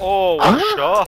哦，我蛇